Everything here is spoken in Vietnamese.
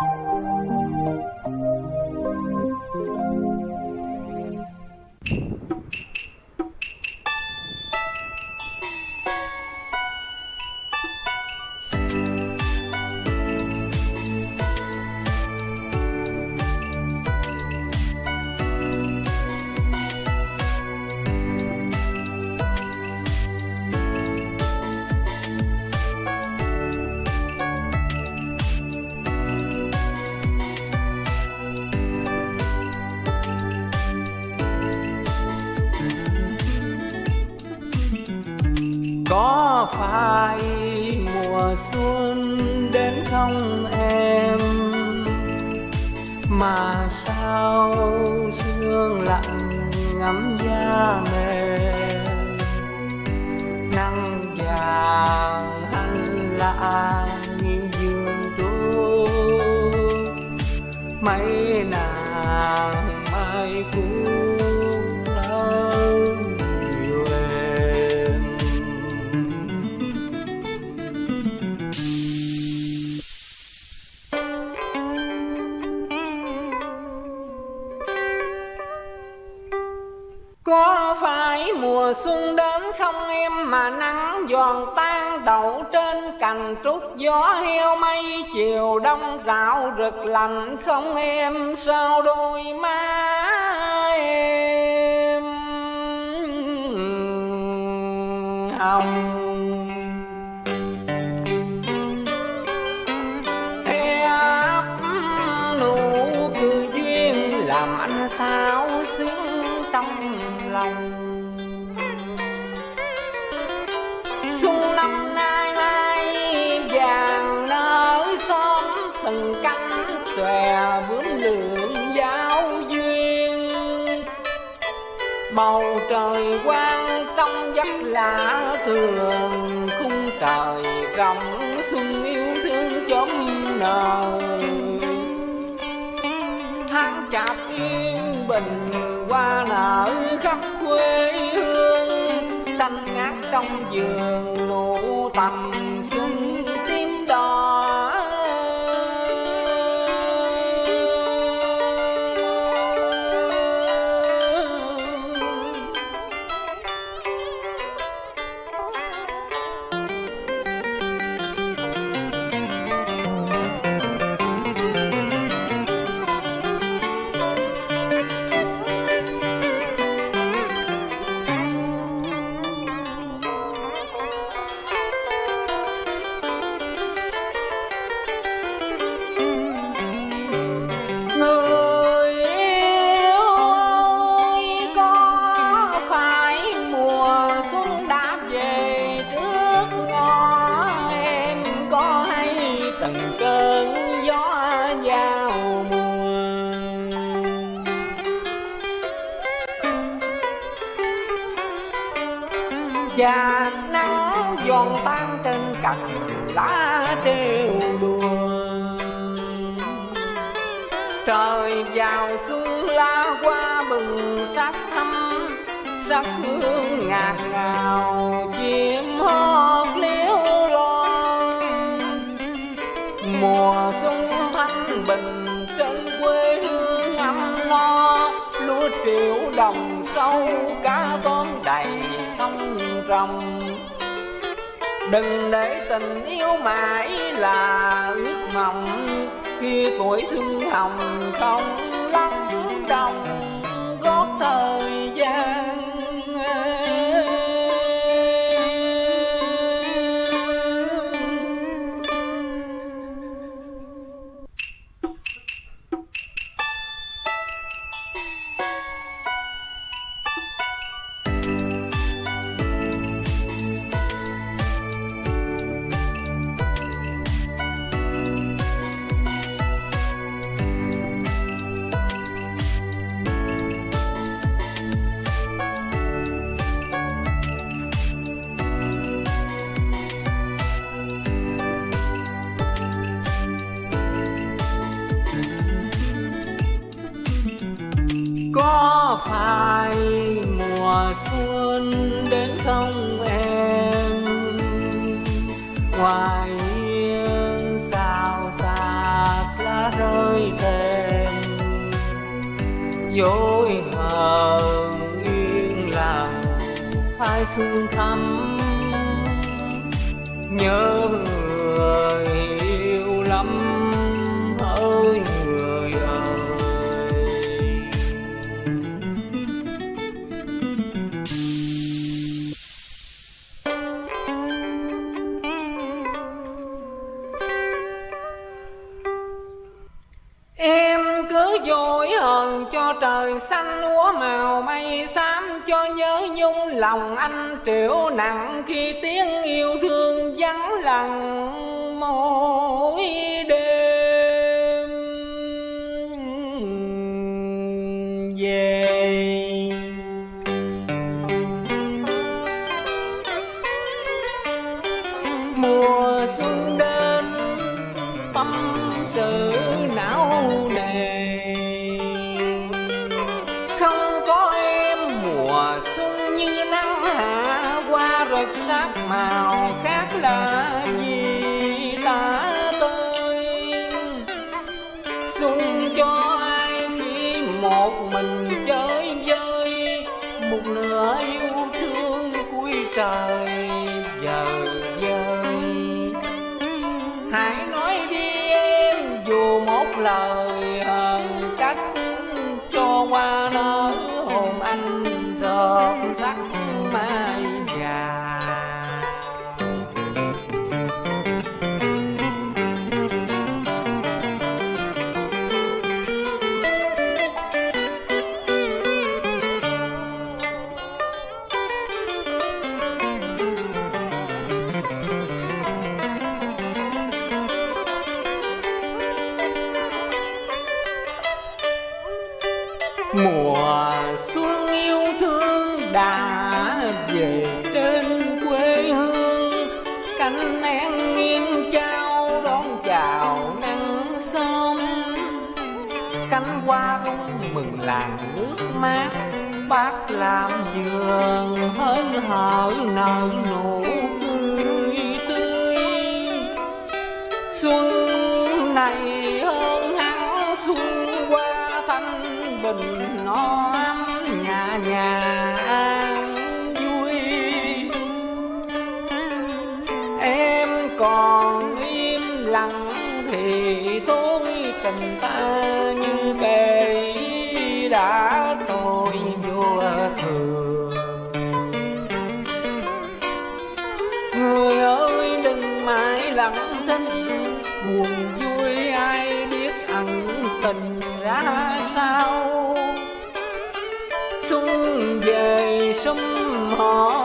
có phai mùa xuân đến không em. Mà sao sương lặng ngắm da mềm nắng vàng anh lạ nghiêng dương trúc mấy nàng mai cuối Có phải mùa xuân đến không em mà nắng giòn tan đậu trên cành trúc gió heo mây, chiều đông rạo rực lạnh không em sao đôi má em hồng? Ép nụ cười duyên làm anh sao sướng trong lòng. Xuân năm nay nay vàng nở xóm, từng cánh xòe bướm lượng giáo duyên. Bầu trời quang trong vắt lạ thường, khung trời rộng xuân yêu thương chớm nở. Tháng chạp yên bình hoa nở khắp quê hương xanh ngát trong vườn nụ tầm xuân. Từng cơn gió giao mùa. Và nắng giòn tan trên cành lá treo đùa. Trời vào xuân la qua bừng sắc thắm, sắc hương ngạt ngào. Đừng để tình yêu mãi là ước mộng. Khi tuổi xuân hồng không phai mùa xuân đến không em. Ngoài hiên sao xạc lá rơi thêm dối hờn yên lặng, phai sương thắm nhớ người yêu lắm, ơi Em cứ dối hờn cho trời xanh úa màu mây xám, Cho nhớ nhung lòng anh triệu nặng khi tiếng yêu thương vắng lặng. qua nó hồn anh. bác làm giường hơn hở nở nụ buồn vui ai biết ẩn tình ra sao? Xuân về sum họp